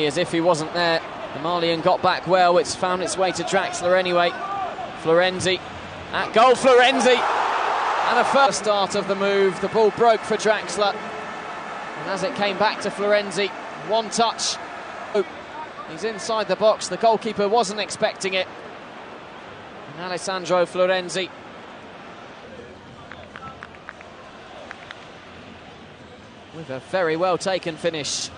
As if he wasn't there, the Malian got back well. It's found its way to Draxler anyway. Florenzi at goal, Florenzi! And a first start of the move. The ball broke for Draxler. And as it came back to Florenzi, one touch. Oh, he's inside the box. The goalkeeper wasn't expecting it. And Alessandro Florenzi with a very well taken finish.